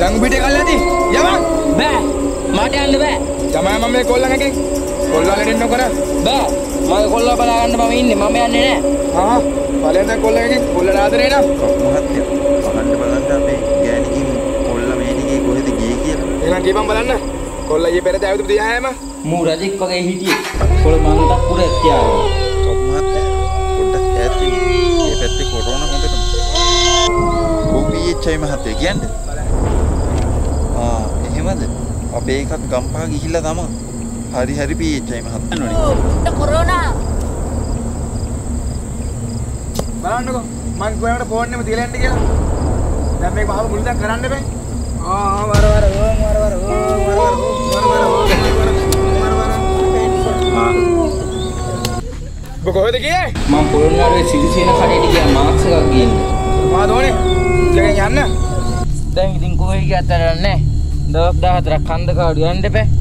ලඟ පිටේ කල්ලාදී? යමං බෑ. මට යන්න බෑ. තමයි මම මේ කොල්ලන් එකෙන්. කොල්ලා හැදෙන්න නොකර බෑ. මම කොල්ලා බලා ගන්න මම ඉන්නේ. මම යන්නේ නෑ. ආ බලයන් දැන් කොල්ලන් එකෙන්. කොල්ලට ආදරේ නම්. මහත්ය බලන්න බලන්න අපේ ගෑණිකින් කොල්ලා මේනිගේ කොහෙද ගියේ කියලා. එහෙනම් කියපන් බලන්න. කොල්ලා ඊ පෙරේද ආවිදු තියාම මූ රජෙක් වගේ හිටියේ. කොළ මන්දක් පුර තියාගෙන. මහත්ය පොඩ්ඩක් ඈත් වෙන්න. මේ පැත්තේ කොරෝනා හොඳටම. කොහේ ඉච්චයි මහත්ය කියන්නේ? එහෙමද? අපේ එකක් ගම්පහ ගිහිල්ලා තමයි. හරි හරි PHI මහත්තයා. කොරෝනා බලන්නකෝ මං කොහේකට ෆෝන් එකම තියලා යන්න කියලා දැන් මේක මහව මුලින්ම කරන්න බෑ ආ වර වර ඕම් වර වර ඕම් වර වර ඕම් වර වර ඕම් වර වර ආ ඔබ කොහෙද ගියේ මම පොළොන්නරුවේ සිරිසේන කඩේට ගියා මාක්ස් එකක් ගේන්න මාද ඕනේ ඉල්ලගෙන යන්න දැන් ඉතින් කොහේ ගියත් වැඩක් නෑ දවස් 14ක් කන්ද කාඩු යන්න එපා.